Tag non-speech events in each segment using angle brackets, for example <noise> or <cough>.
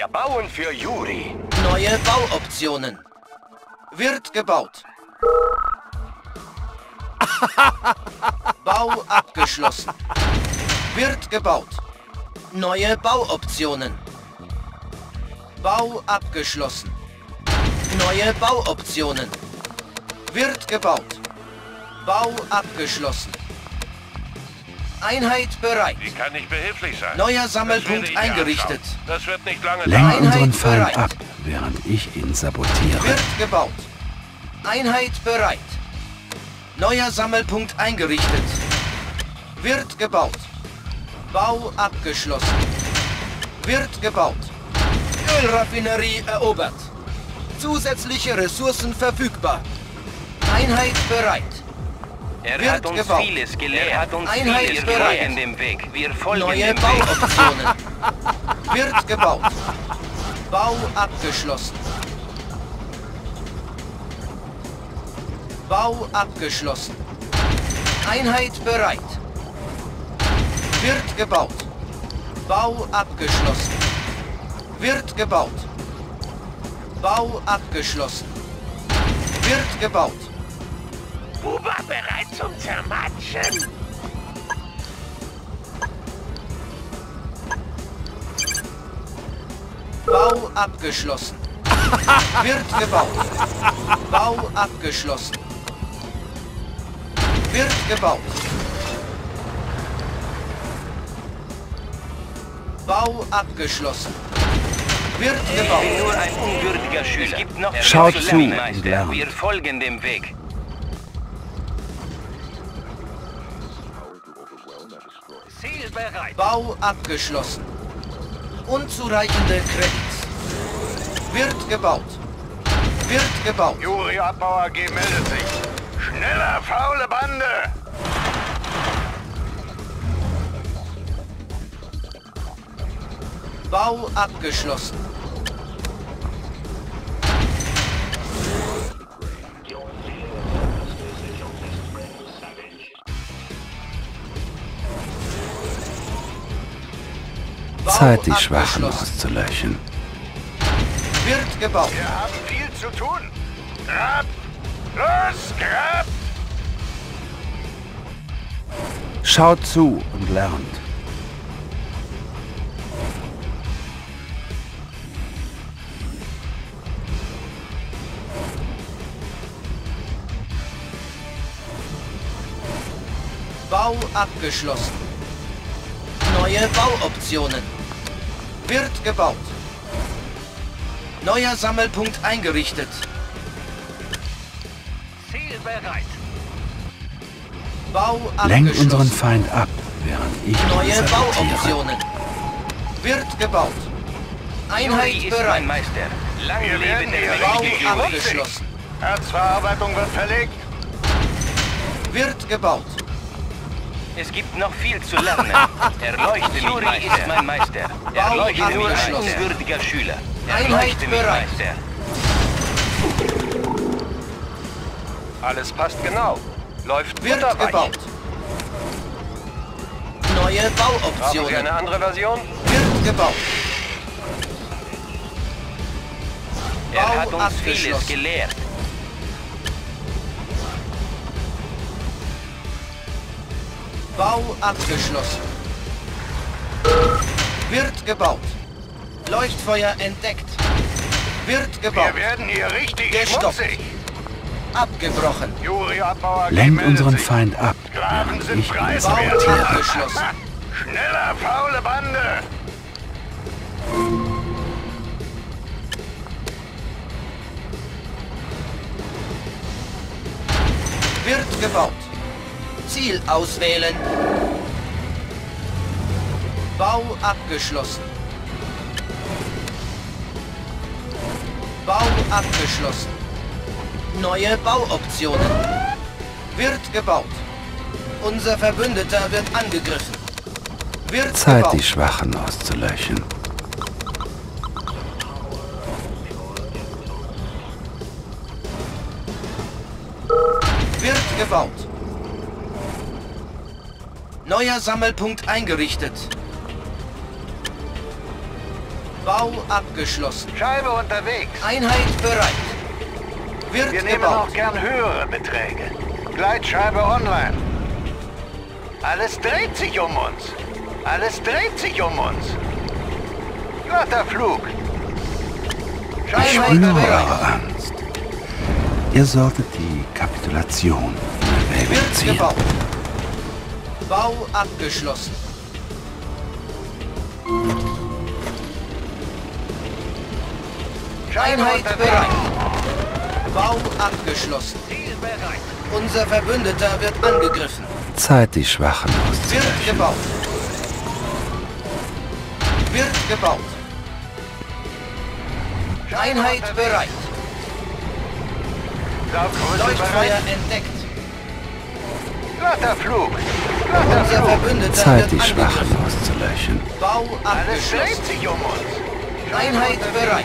Wir bauen für Juri. Neue Bauoptionen. Wird gebaut. <laughs> Bau abgeschlossen. Wird gebaut. Neue Bauoptionen. Bau abgeschlossen. Neue Bauoptionen. Wird gebaut. Bau abgeschlossen. Einheit bereit. Wie kann ich behilflich sein? Neuer Sammelpunkt eingerichtet. anschauen. Das wird nicht lange Lenk dauern. Einheit unseren Feind bereit. ab, während ich ihn sabotiere. Wird gebaut. Einheit bereit. Neuer Sammelpunkt eingerichtet. Wird gebaut. Bau abgeschlossen. Wird gebaut. Ölraffinerie erobert. Zusätzliche Ressourcen verfügbar. Einheit bereit. Er Wird hat uns gebaut. vieles gelehrt. Er hat uns Einheit vieles bereit. folgen dem Weg. Wir folgen Neue. Bauoptionen. Wird gebaut. Bau abgeschlossen. Bau abgeschlossen. Einheit bereit. Wird gebaut. Bau abgeschlossen. Wird gebaut. Bau abgeschlossen. Wird gebaut. Buba bereit zum Zermatschen. Bau abgeschlossen. Wird gebaut. Bau abgeschlossen. Wird gebaut. Bau abgeschlossen. Wird Ich bin gebaut. nur ein unwürdiger Schüler. Es gibt noch Schaut zu und Meister. lernt. Wir folgen dem Weg. Ziel bereit. Bau abgeschlossen. Unzureichende Credits. Wird gebaut. Wird gebaut. Juri Abbau AG meldet sich. Schneller, faule Bande! Bau abgeschlossen. Zeit, die Schwachen auszulöschen. Wird gebaut. Wir haben viel zu tun. Grab! Los, grab! Schaut zu und lernt. Bau abgeschlossen. Neue Bauoptionen. Wird gebaut. Neuer Sammelpunkt eingerichtet. Ziel bereit. Bau Lenk abgeschlossen. unseren Feind ab, während ich Neue. Bauoptionen. Wird gebaut. Einheit ist mein bereit. Meister. Lang Wir lebe werden der Bau abgeschlossen. Erzverarbeitung wird verlegt. Wird gebaut. Es gibt noch viel zu lernen. <laughs> Erleuchte mich, Juri ist mein Meister. Erleuchte mich, ein abgeschlossen. unwürdiger Schüler. Erleuchte mich. Meister. Alles passt genau. Läuft Wird gebaut. Neue Brauchen Sie Bauoptionen. eine andere Version? Wird gebaut. Er Bau hat uns vieles gelehrt. Bau abgeschlossen. Wird gebaut. Leuchtfeuer entdeckt. Wird gebaut. Wir werden hier richtig Gestoppt. schmutzig. Abgebrochen. Juri Abbau AG Lenk meldet unseren sich. Feind ab, Graben sind preiswert. Bau abgeschlossen. <laughs> Schneller, faule Bande! Wird gebaut. Ziel auswählen. Bau abgeschlossen. Bau abgeschlossen. Neue Bauoptionen. Wird gebaut. Unser Verbündeter wird angegriffen. Wird Zeit, gebaut. die Schwachen auszulöschen. Wird gebaut. Neuer Sammelpunkt eingerichtet. Bau abgeschlossen. Scheibe unterwegs. Einheit bereit. Wird Wir nehmen gebaut. auch gern höhere Beträge. Gleitscheibe online. Alles dreht sich um uns. Alles dreht sich um uns. Glatter Flug. Ich Scheibe spüre bereit. eure Angst. Ihr solltet die Kapitulation Wird ziehen. gebaut. Bau abgeschlossen. Einheit bereit. Bau abgeschlossen. Ziel bereit. Unser Verbündeter wird angegriffen. Zeit, die Schwachen Wird gebaut. Wird gebaut. Einheit bereit. Leuchtfeuer entdeckt. Glatter Zeit, die Schwachen auszulöschen. Bau abgeschlossen. Einheit bereit.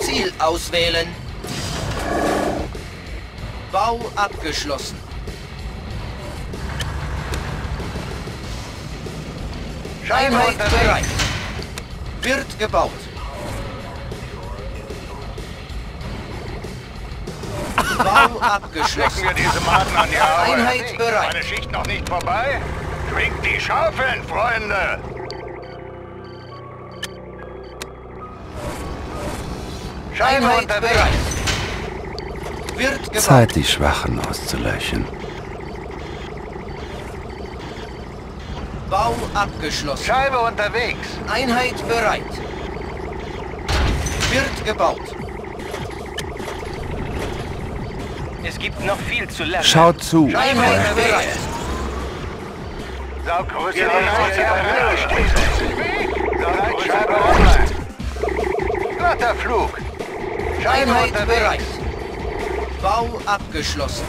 Ziel auswählen. Bau abgeschlossen. Einheit bereit. Wird gebaut. Bau abgeschlossen. Stecken wir diese Maden an die Arbeit. Einheit bereit. Meine Schicht noch nicht vorbei? Schwingt die Schaufeln, Freunde! Scheibe Einheit unterwegs. bereit. Wird gebaut. Zeit, die Schwachen auszulöschen. Bau abgeschlossen. Scheibe unterwegs. Einheit bereit. Wird gebaut. Es gibt noch viel zu lernen. Schaut zu. Glatter Flug. Scheibe Einheit unterwegs. bereit. Bau abgeschlossen.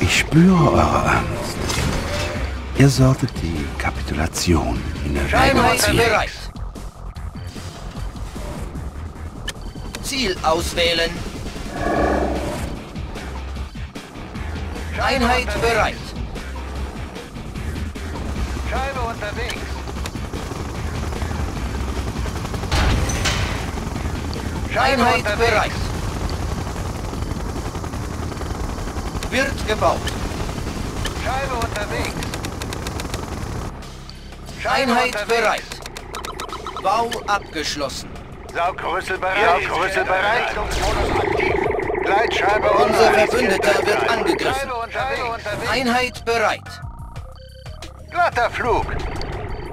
Ich spüre eure Angst. Ihr solltet die Kapitulation in Erwägung Einheit ziehen. bereit. Ziel auswählen. Einheit bereit. Scheibe unterwegs. Scheibe Einheit unterwegs. bereit. Wird gebaut. Scheibe unterwegs. Scheibe Einheit unterwegs. bereit. Bau abgeschlossen. Saugrüssel bereit. Saugrüssel bereit. Unser online. Verbündeter wird angegriffen. Einheit bereit. Glatter Flug.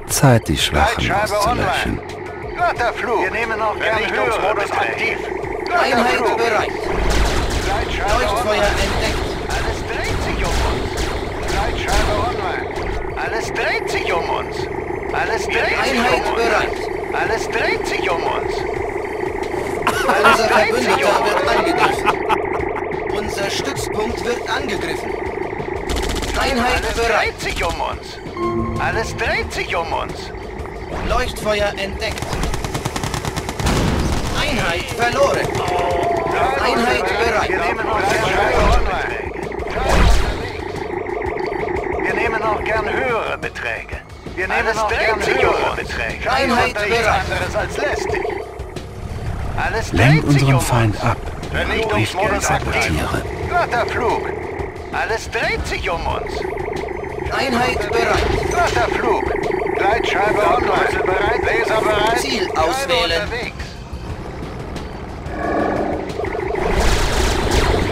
Zeit, die Schwachen Gleitscheibe auszulöschen. online. Glatter Flug. Wir nehmen auch gerne Vernichtungsmodus aktiv. Glatter Einheit Flug. bereit. Gleitscheibe Leuchtfeuer online. entdeckt. Alles dreht sich um uns. Gleitscheibe online. Alles dreht sich um uns. Alles dreht sich Einheit um uns. bereit. Alles dreht sich um uns. Unser dreht sich Verbündeter wird angegriffen. Unser Stützpunkt wird angegriffen. Einheit Alles bereit. dreht sich um uns. Alles dreht sich um uns. Leuchtfeuer entdeckt. Einheit verloren. Einheit bereit. Wir nehmen auch gern höhere Beträge. Wir nehmen auch gern höhere Beträge. Wir nehmen Alles auch gern höhere. Beträge. Einheit bereit. anderes als lästig. Alles Lenk dreht sich unseren um Feind uns. ab, während ich sabotiere. Glatter Flug. Alles dreht sich um uns. Einheit bereit. Glatter Flug. Gleitscheibe online. bereit. Laser bereit. Ziel auswählen.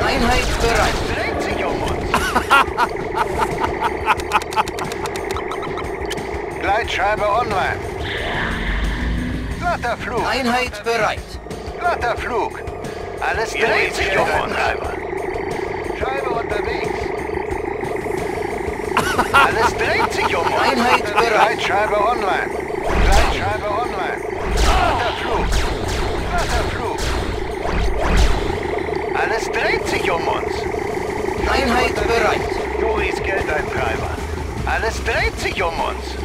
Einheit bereit. dreht sich um uns. <laughs> Gleitscheibe online. Glatter Flug. Einheit bereit. Glatter Flug. Alles dreht sich um uns. Scheibe unterwegs. <laughs> Alles dreht sich um uns. Einheit bereit. Gleitscheibe online. Gleitscheibe online. Glatter Flug. Glatter Flug. Alles dreht sich um uns. Einheit bereit. Juris Geldeintreiber. Alles dreht sich um uns.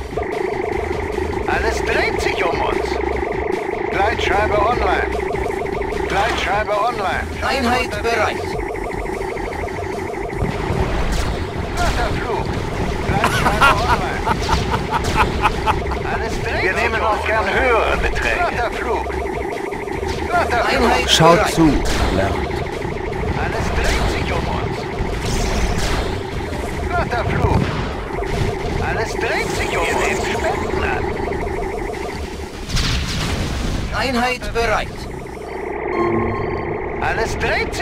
Alles dreht sich um uns. Gleitscheibe online. Gleitschreiber online. Einheit bereit. <laughs> Wir nehmen auch gern höhere Beträge. Einheit Wasserflug. Schaut zu, lernt. Alles dreht sich um uns. Wasserflug. Alles dreht sich. Spenden an. Einheit bereit.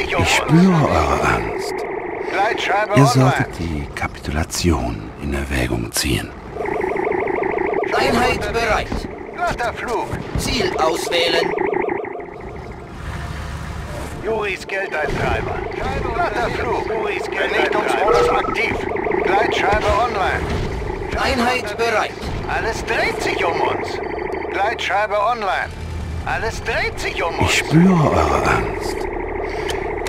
Ich uns. spüre eure Angst. Gleitscheibe Ihr online. solltet die Kapitulation in Erwägung ziehen. Einheit bereit. Glatter Flug. Ziel auswählen. Juris Geldeintreiber. Glatter Flug. Juris Vernichtungsmodus aktiv. Gleitscheibe online. Einheit bereit. Alles dreht sich um uns. Gleitscheibe online. Alles dreht sich um uns. Ich spüre eure Angst.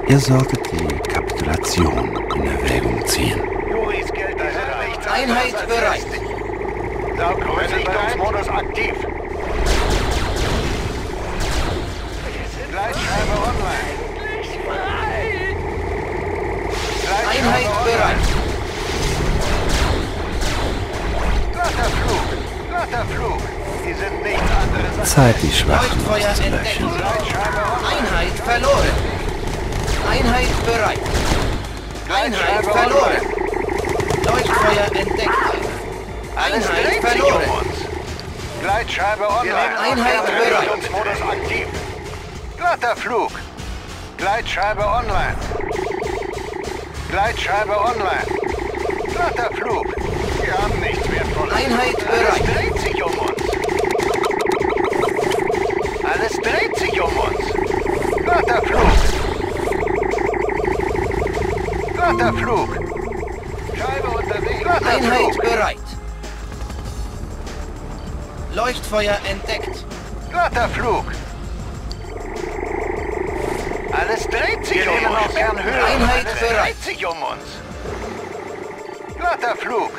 Ihr solltet die Kapitulation in Erwägung ziehen. Juris Geldeintreiber. Einheit bereit. Vernichtungsmodus aktiv. Gleitscheibe online. Gleitscheibe Einheit online. bereit. Glatter Flug. Glatter Flug. Die sind nichts anderes als Zeit, die Schwachen auszulöschen. entdeckt. Gleitscheibe online. Einheit verloren. Einheit bereit. Einheit verloren. Leuchtfeuer entdeckt. Einheit verloren. Gleitscheibe online. Einheit bereit. Aktiv. Glatter Flug. Gleitscheibe online. Gleitscheibe online. Glatter Flug. Wir haben nichts Wertvolles. Einheit bereit. Glatter Flug. Scheibe unterwegs. Glatter Einheit Flug. bereit. Leuchtfeuer entdeckt. Glatter Flug. Alles dreht sich Wir um uns. höher. Einheit Alles bereit. dreht sich um uns. Glatter Flug.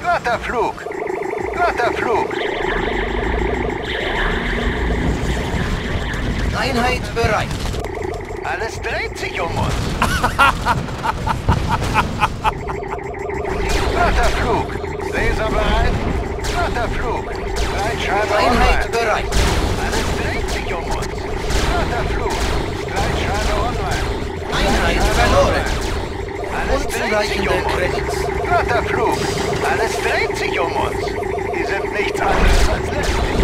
Glatter Flug. Glatter Flug. Einheit bereit. Alles dreht sich um uns. Flug. Laser bereit. Flug. Gleitscheibe Einheit online. bereit. Alles dreht sich um uns. Glatter Flug. Gleitscheibe online. Einheit verloren. Alles dreht sich Unzureichende um. Credits. Glatter Flug. Alles dreht sich um uns. Die sind nichts anderes als lästig.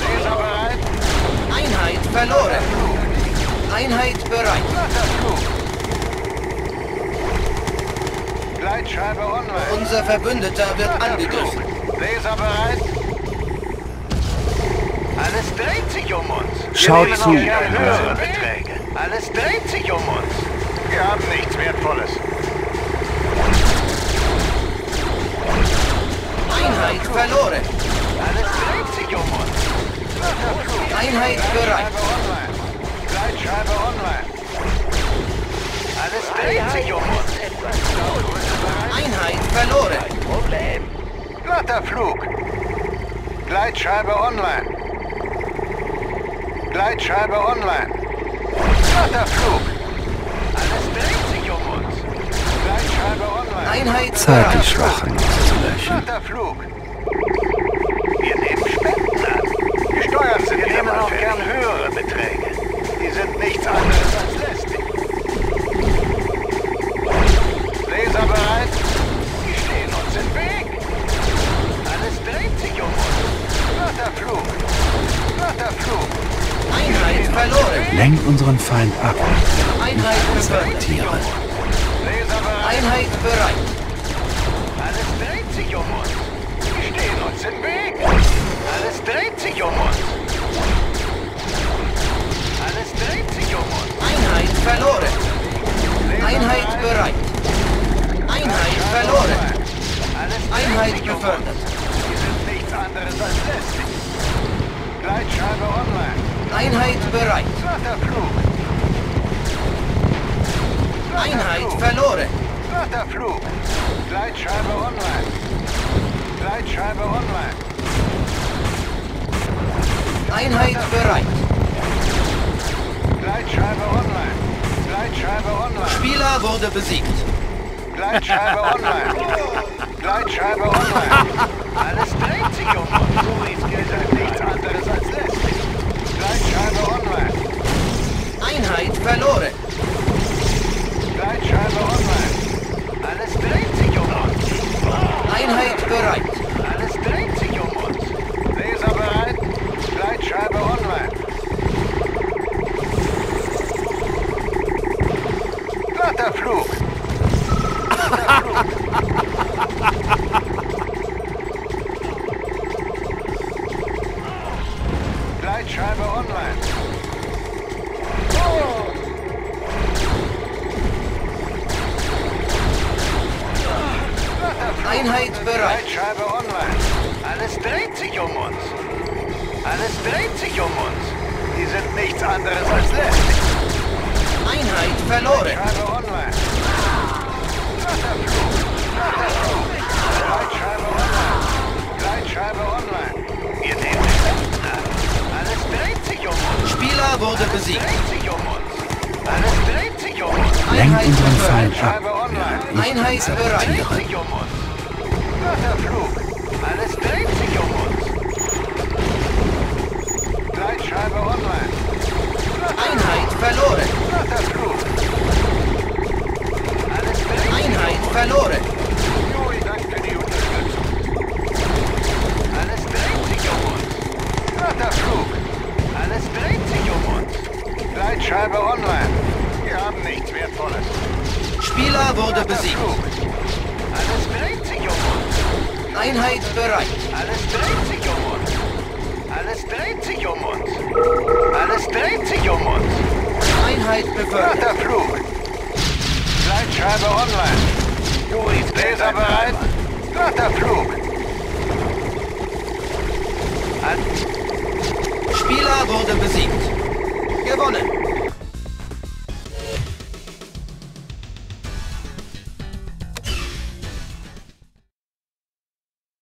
Laser bereit. Einheit verloren. Einheit bereit. Gleitscheibe online. Unser Verbündeter wird angegriffen. Laser bereit. Alles dreht sich um uns. Schaut zu. Alles dreht sich um uns. Wir haben nichts Wertvolles. Einheit verloren. Alles dreht sich um uns. Einheit bereit. Gleitscheibe online. Gleitscheibe online. Alles dreht sich um uns. Einheit verloren. Glatter Flug. Gleitscheibe online. Gleitscheibe online. Glatter Flug. Alles dreht sich um uns. Gleitscheibe online. Einheit Zeit, die. Schwachen auszulöschen. Glatter Flug. Wir nehmen Spenden an. Die Steuern sind Wir nehmen auch gern höhere Beträge. Sind nichts anderes als lästig. Laser bereit? Die stehen uns im Weg. Alles dreht sich um uns. Glatter Flug. Glatter Flug. Einheit verloren. Lenkt unseren Feind ab. Einheit befördert. Tiere. Laser bereit? Einheit bereit. Alles dreht sich um uns. Die stehen uns im Weg. Alles dreht sich um uns. Verloren. Einheit bereit. Einheit verloren. Einheit befördert. Die sind nichts anderes als lästig. Gleitscheibe online. Einheit bereit. Glatter Flug. Glatter Einheit verloren. Glatter Flug. Gleitscheibe online. Gleitscheibe online. Einheit bereit. Gleitscheibe online. Gleitscheibe online. Spieler wurde besiegt. Gleitscheibe <laughs> online. Gleitscheibe online. Alles dreht sich um uns. Juris gilt als nichts anderes als lästig. Gleitscheibe online. Einheit verloren. Einheit bereit. Gleitscheibe online. Alles dreht sich um uns. Alles dreht sich um uns. Die sind nichts anderes als lästig. Einheit verloren. Gleitscheibe online. Glatter Flug. Glatter Flug. Gleitscheibe online. Gleitscheibe online. Wir nehmen es an. Alles dreht sich um uns. Spieler wurde Alles besiegt. dreht sich um uns. Alles dreht sich um uns. Lenk Einheit unseren bereit. Feind ab. Einheit Alles bereit. Dreht sich um uns. Glatter Flug. Alles dreht sich um uns. Gleitscheibe online. Einheit verloren. Glatter Flug. Alles dreht. Alles dreht sich um uns. Glatter Flug. Alles online. Wir haben nichts Wertvolles. Spieler wurde besiegt. Alles dreht. Einheit bereit. Alles dreht sich um uns. Alles dreht sich um uns. Alles dreht sich um uns. Einheit befördert. Glatter Flug. Gleitscheibe online. Juris Laser bereit. Glatter Flug. An Spieler wurde besiegt. Gewonnen.